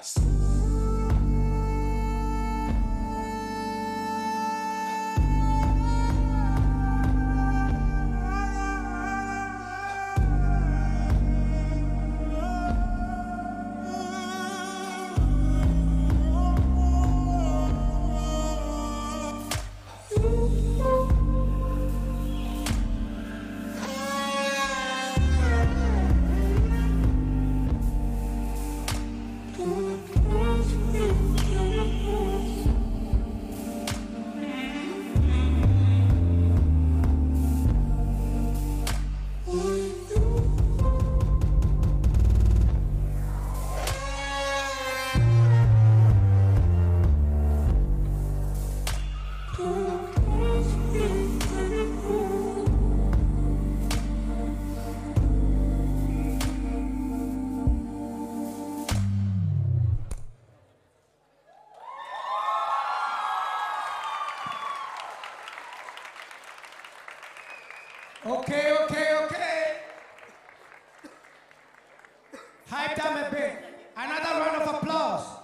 Yes. Okay, okay, okay. High time a bit. Another round of applause.